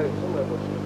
네, 정말 멋있습니다.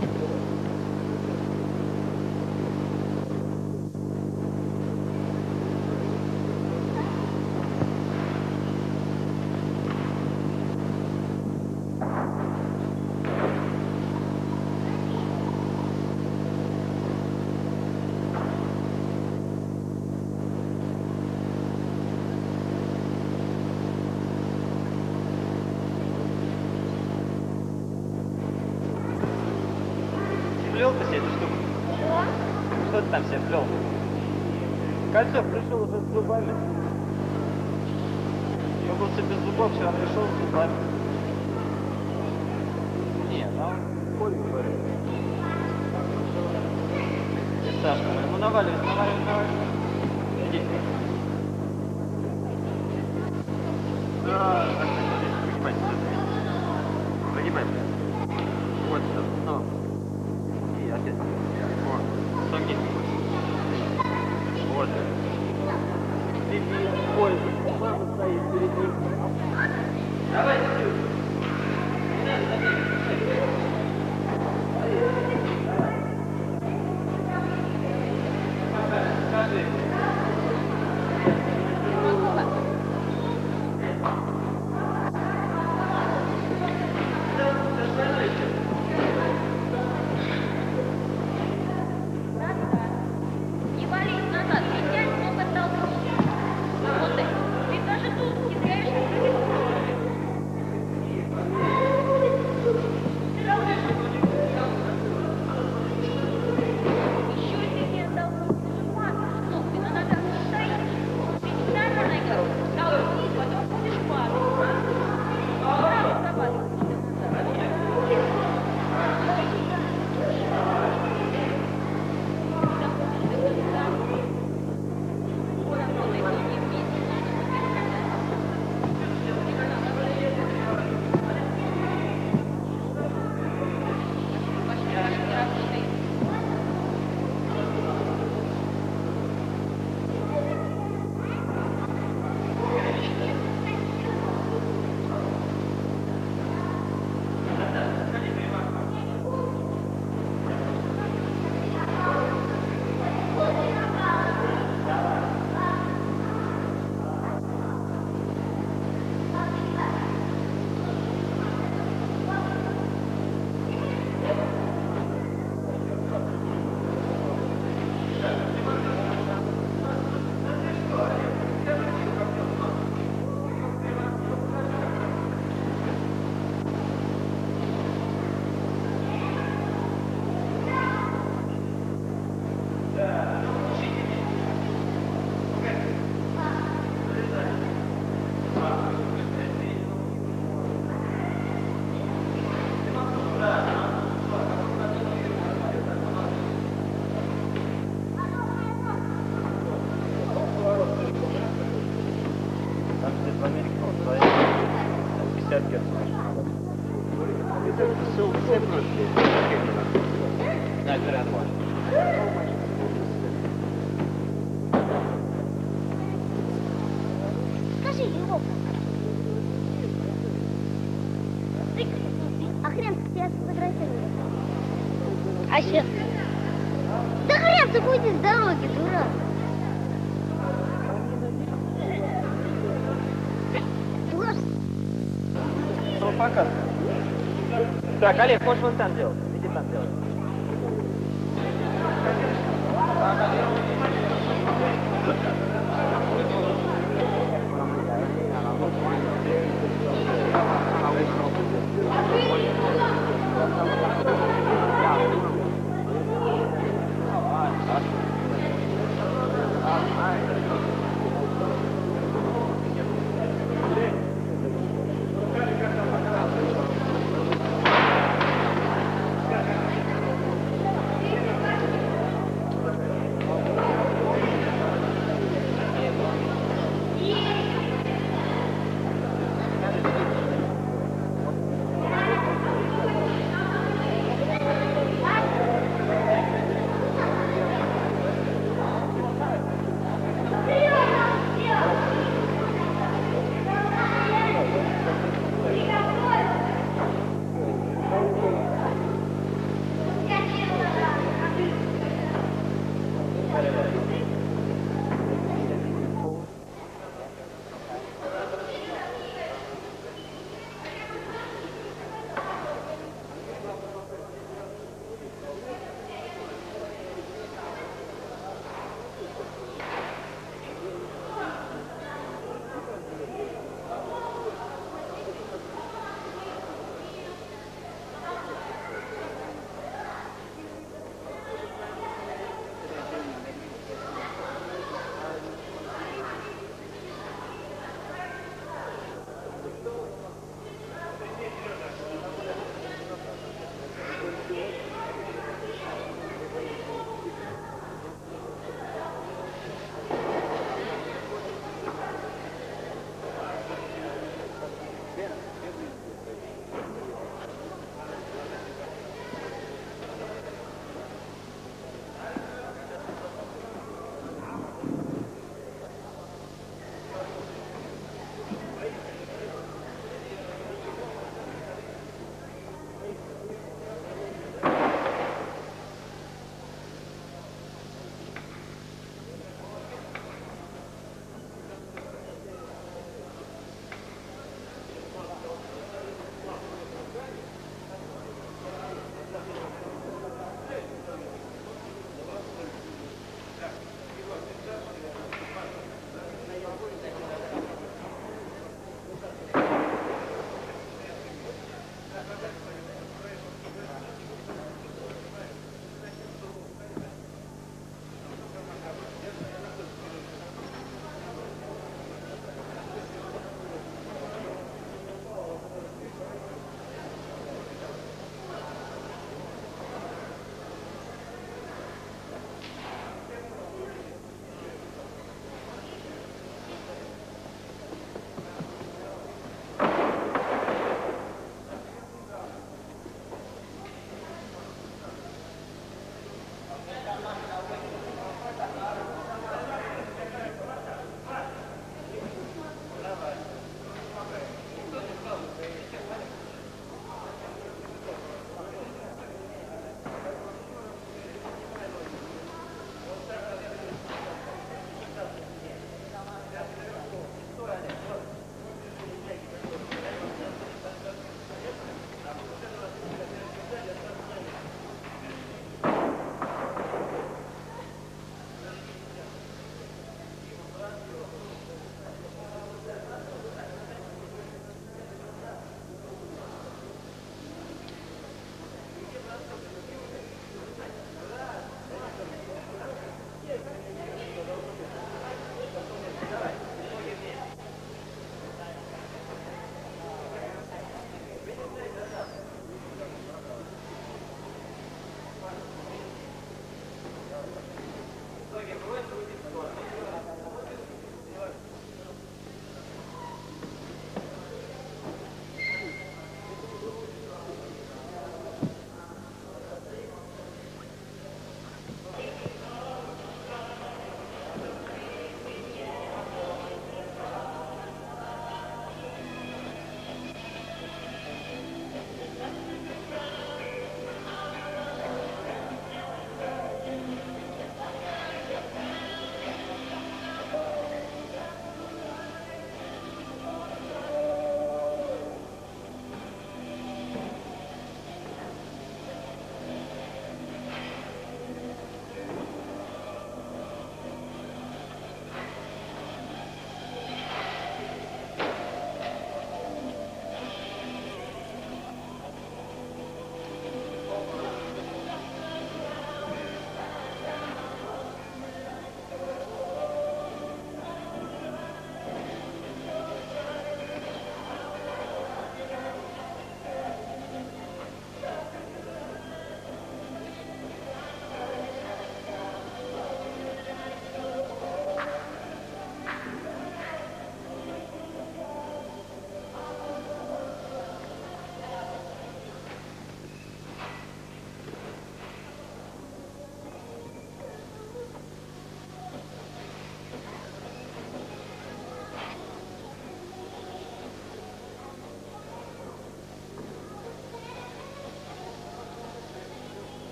Para cá lhe é foste levantando.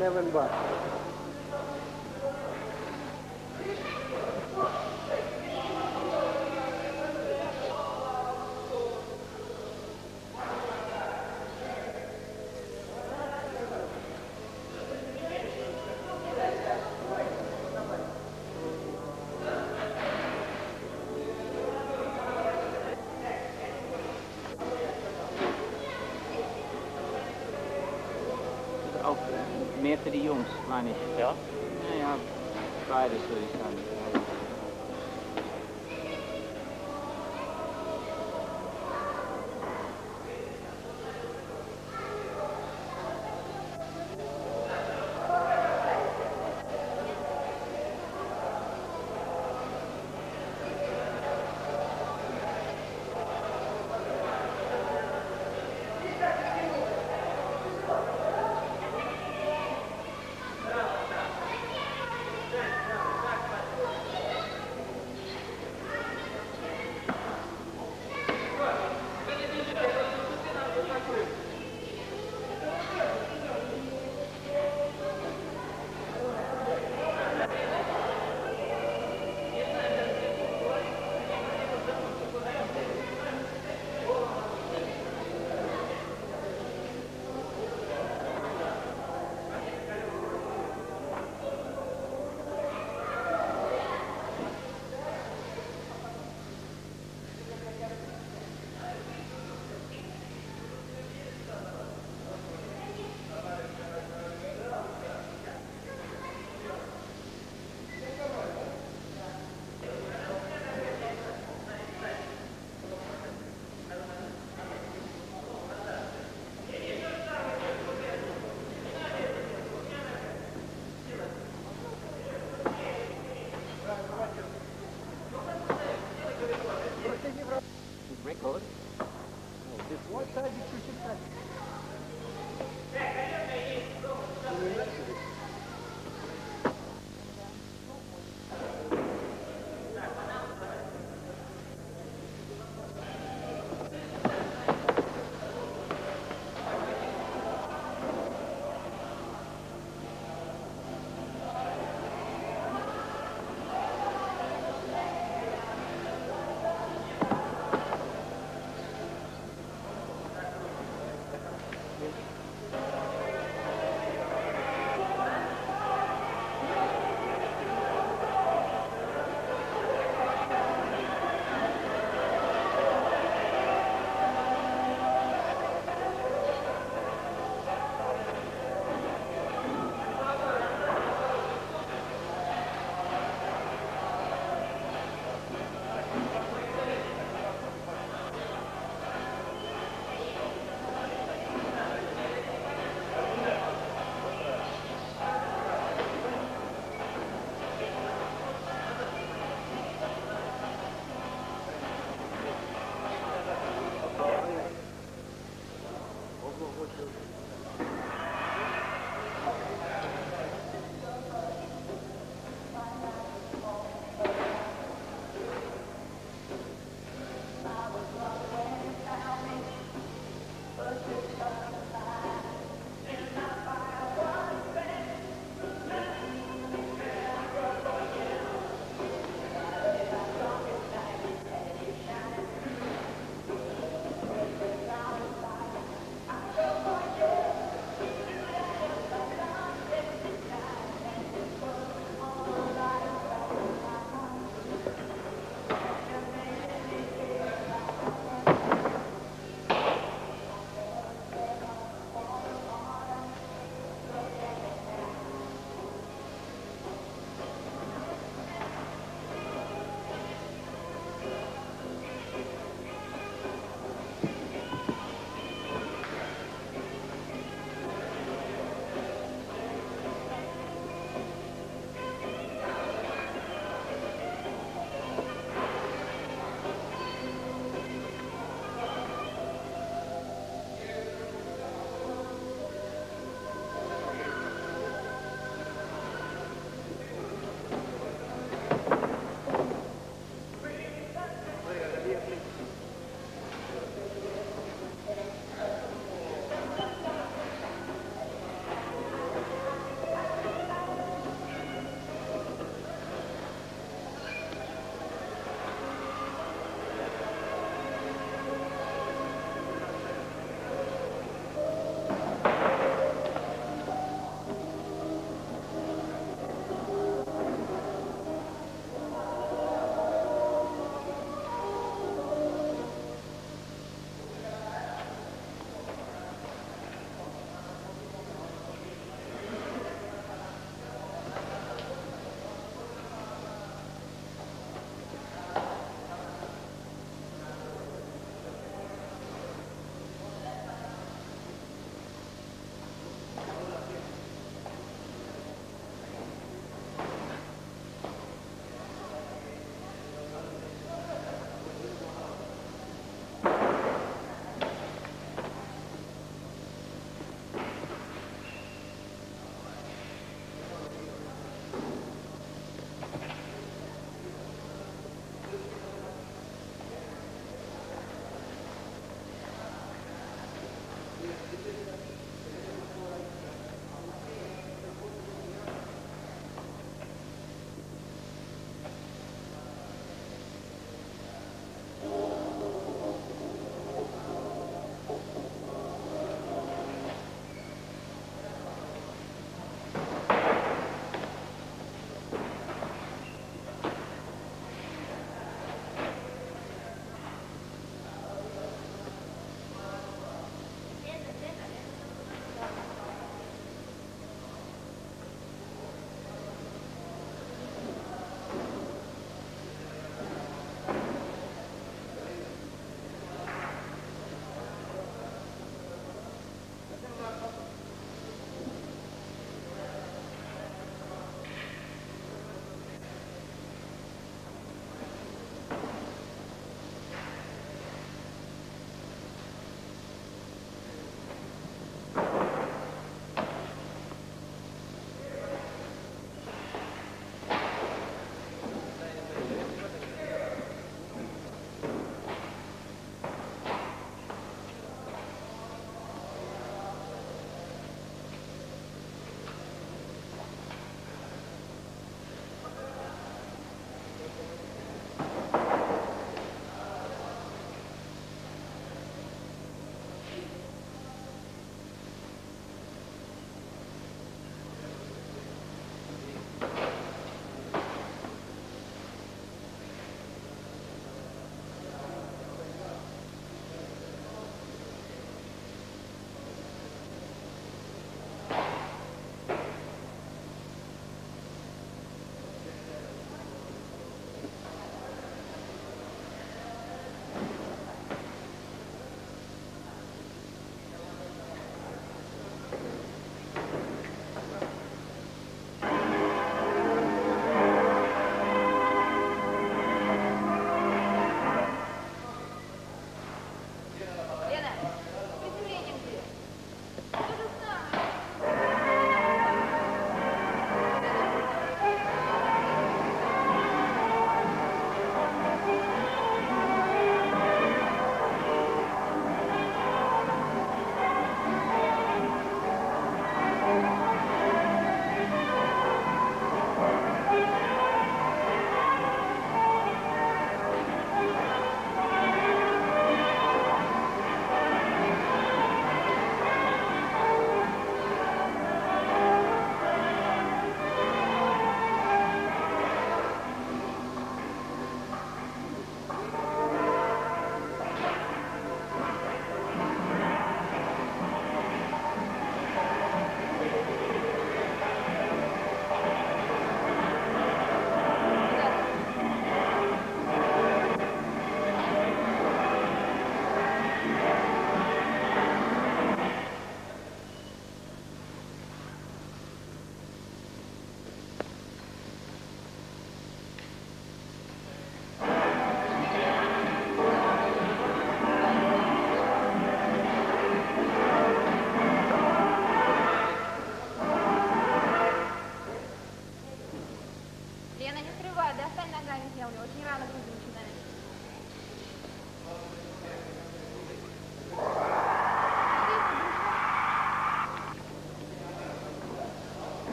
11 bucks. Yeah. Ja. Naja, beides würde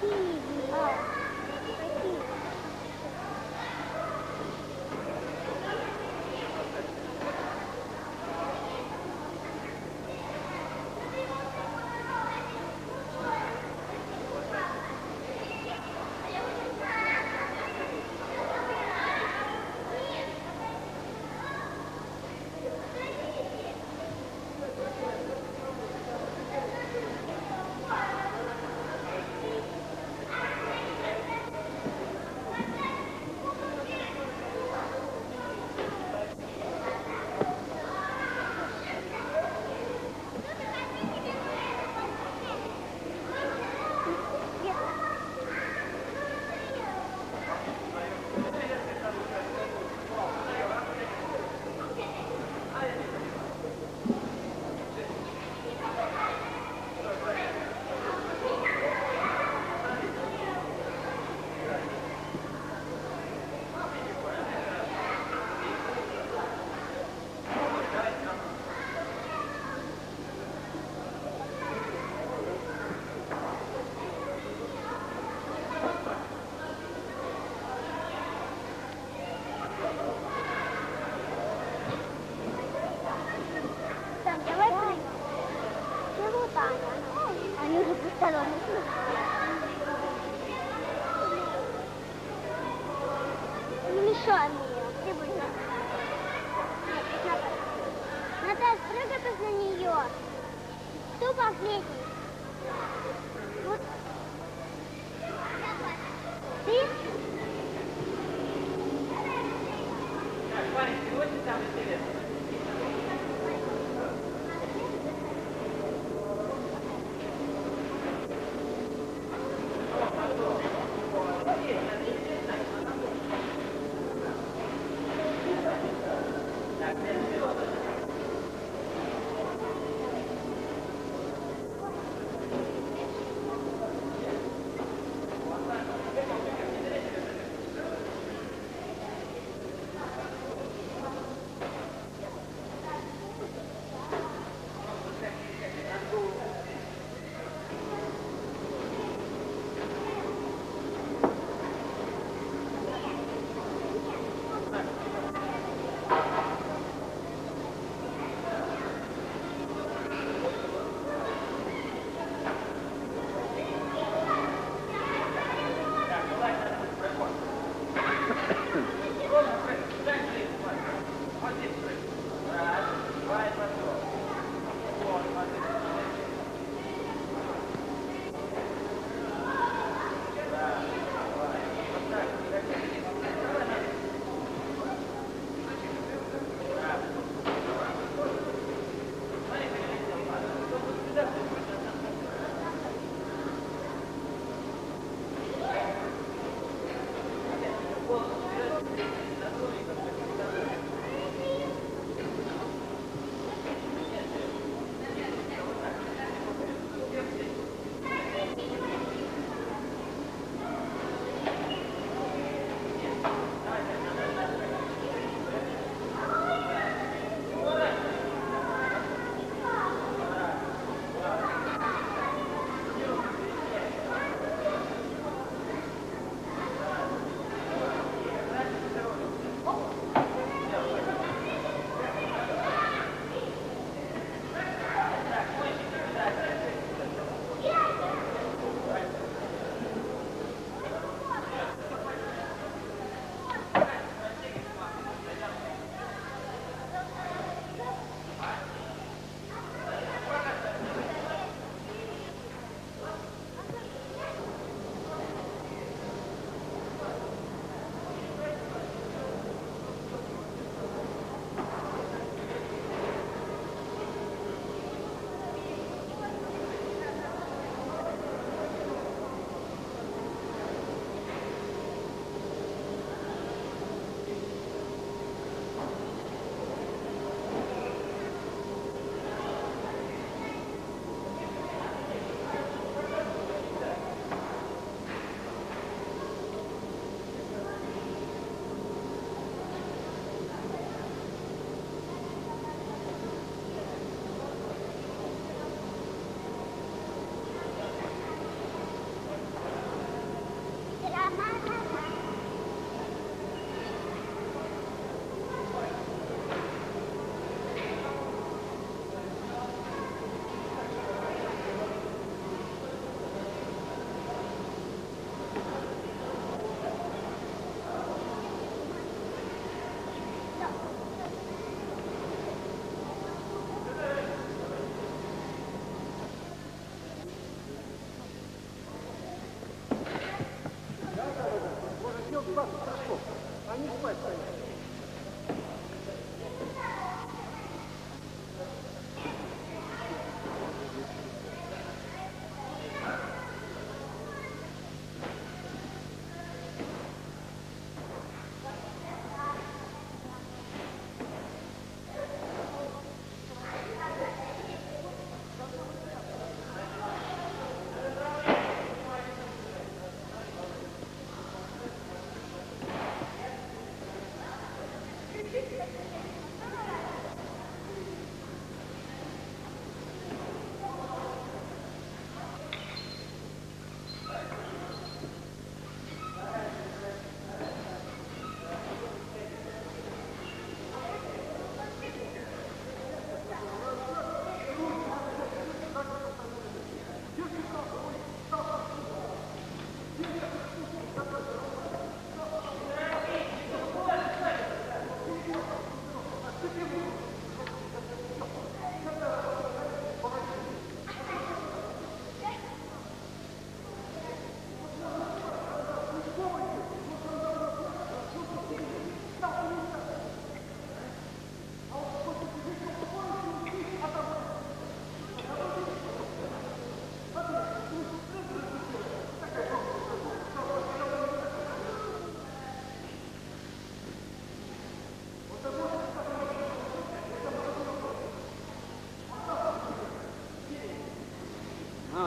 弟弟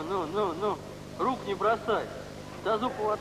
Ну, ну, ну, ну. Рук не бросай. Тазу поворот.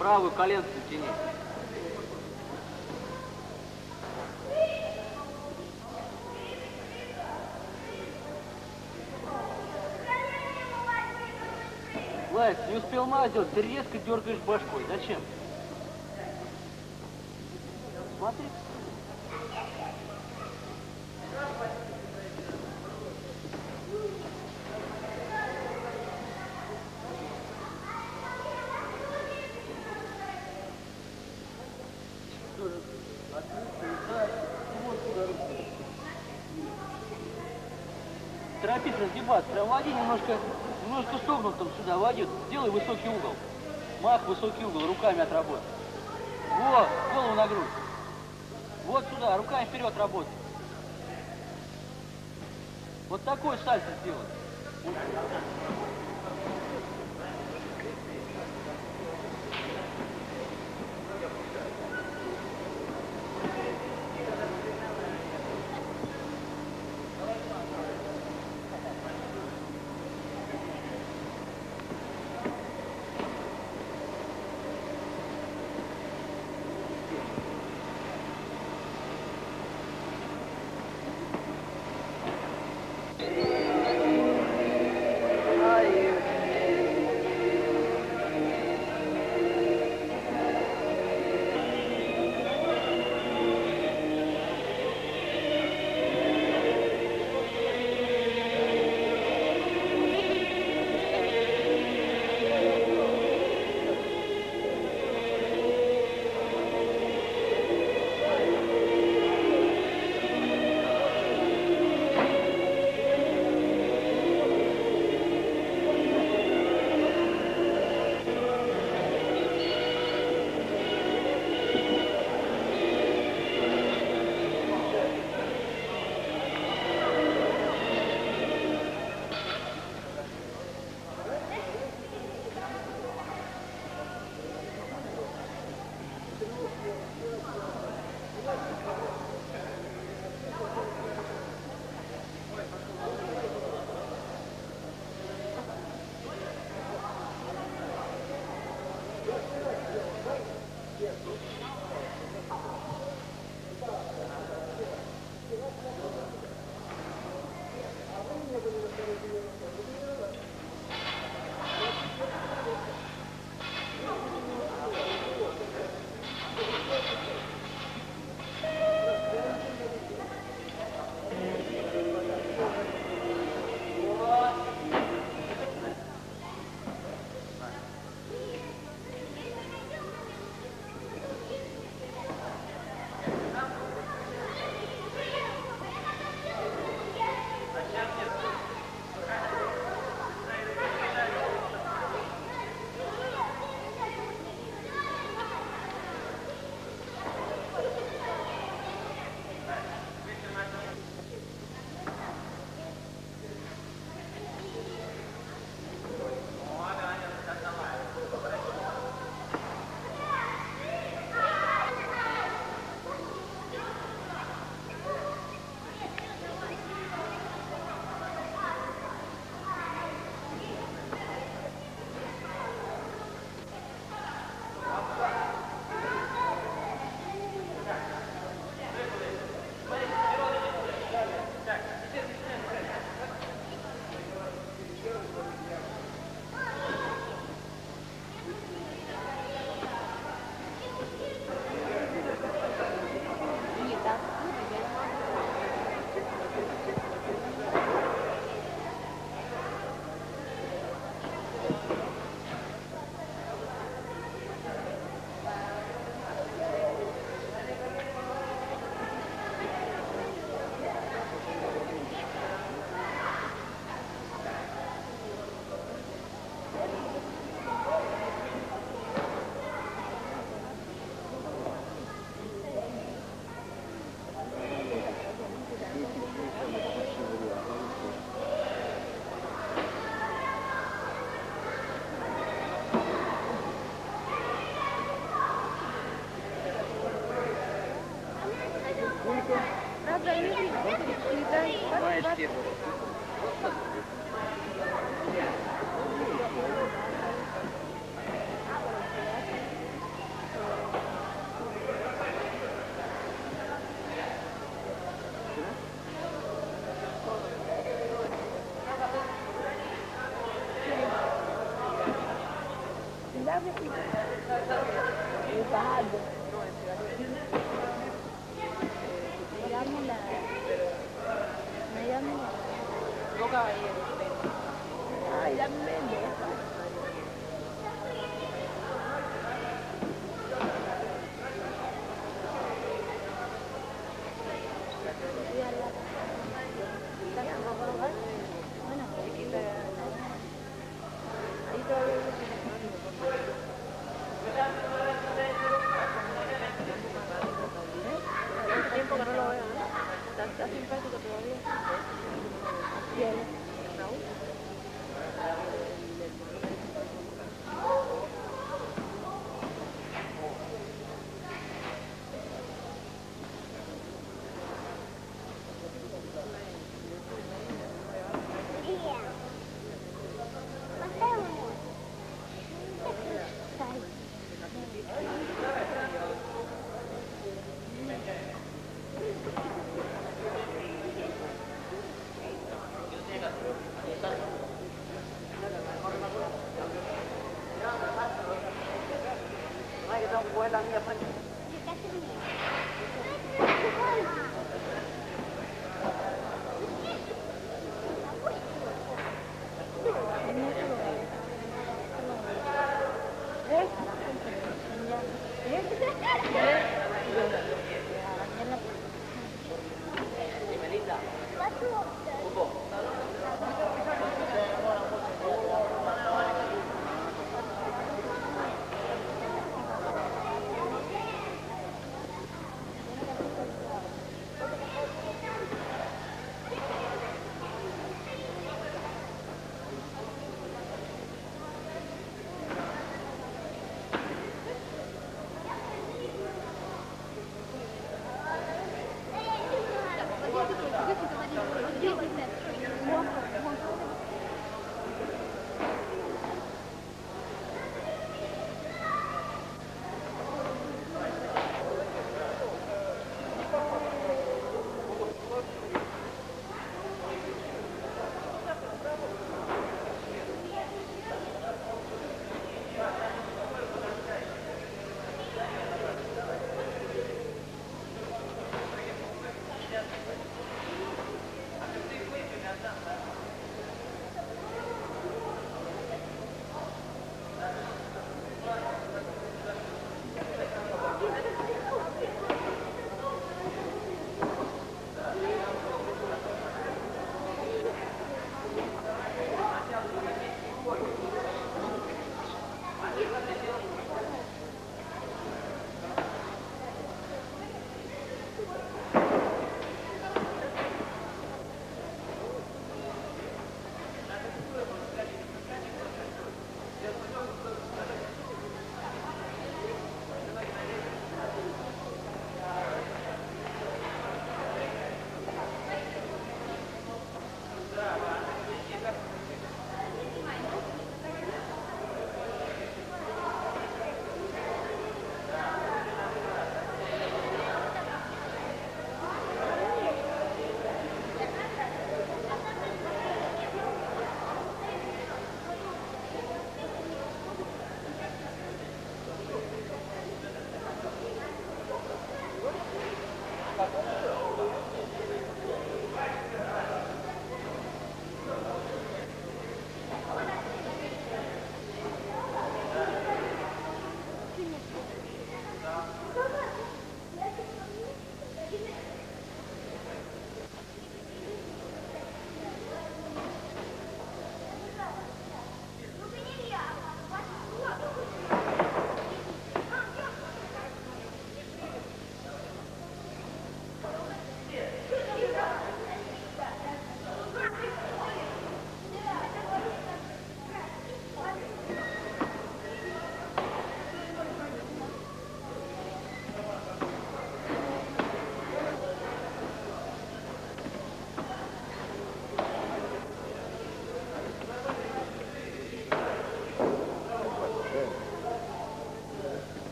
Правую коленку тяни. Лайс, не успел сделать, ты резко дергаешь башкой. Зачем? Немножко, немножко согнутым сюда, води, сделай высокий угол. Мах, высокий угол, руками отработай. Вот, голову на грудь. Вот сюда, руками вперед работай. Вот такой сальто сделай. Yeah. sabe? Cuidado. Miramos la... Miramos la... también.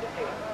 to do.